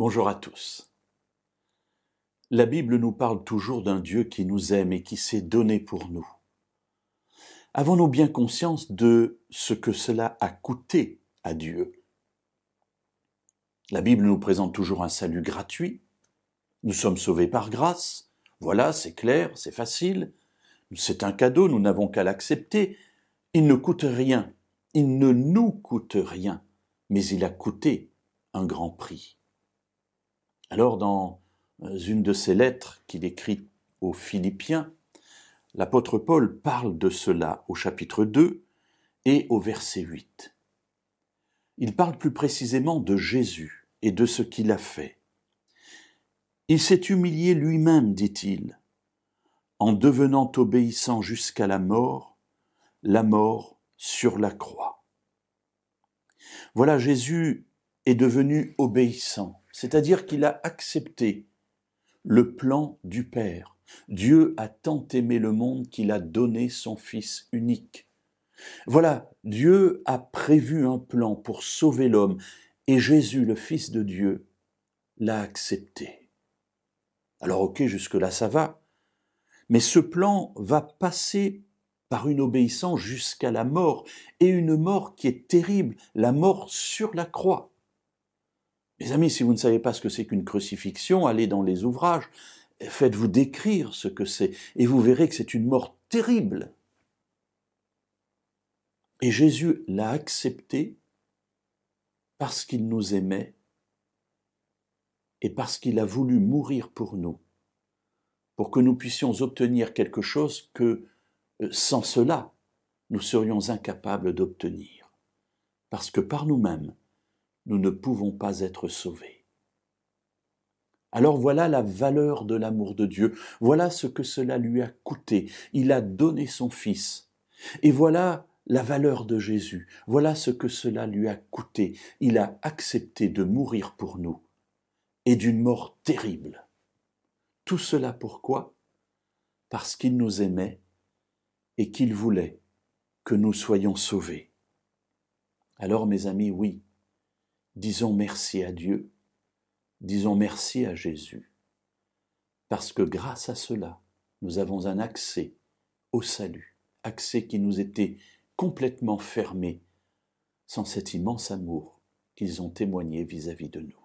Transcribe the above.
Bonjour à tous. La Bible nous parle toujours d'un Dieu qui nous aime et qui s'est donné pour nous. Avons-nous bien conscience de ce que cela a coûté à Dieu? La Bible nous présente toujours un salut gratuit. Nous sommes sauvés par grâce. Voilà, c'est clair, c'est facile. C'est un cadeau, nous n'avons qu'à l'accepter. Il ne coûte rien. Il ne nous coûte rien, mais il a coûté un grand prix. Alors, dans euh, une de ses lettres qu'il écrit aux Philippiens, l'apôtre Paul parle de cela au chapitre 2 et au verset 8. Il parle plus précisément de Jésus et de ce qu'il a fait. Il s'est humilié lui-même, dit-il, en devenant obéissant jusqu'à la mort, la mort sur la croix. Voilà, Jésus est devenu obéissant c'est-à-dire qu'il a accepté le plan du Père. Dieu a tant aimé le monde qu'il a donné son Fils unique. Voilà, Dieu a prévu un plan pour sauver l'homme, et Jésus, le Fils de Dieu, l'a accepté. Alors ok, jusque-là ça va, mais ce plan va passer par une obéissance jusqu'à la mort, et une mort qui est terrible, la mort sur la croix. Mes amis, si vous ne savez pas ce que c'est qu'une crucifixion, allez dans les ouvrages, faites-vous décrire ce que c'est, et vous verrez que c'est une mort terrible. Et Jésus l'a accepté parce qu'il nous aimait et parce qu'il a voulu mourir pour nous, pour que nous puissions obtenir quelque chose que euh, sans cela, nous serions incapables d'obtenir. Parce que par nous-mêmes, nous ne pouvons pas être sauvés. Alors voilà la valeur de l'amour de Dieu, voilà ce que cela lui a coûté. Il a donné son Fils. Et voilà la valeur de Jésus, voilà ce que cela lui a coûté. Il a accepté de mourir pour nous, et d'une mort terrible. Tout cela pourquoi? Parce qu'il nous aimait et qu'il voulait que nous soyons sauvés. Alors mes amis, oui, disons merci à Dieu, disons merci à Jésus, parce que grâce à cela, nous avons un accès au salut, accès qui nous était complètement fermé sans cet immense amour qu'ils ont témoigné vis-à-vis de nous.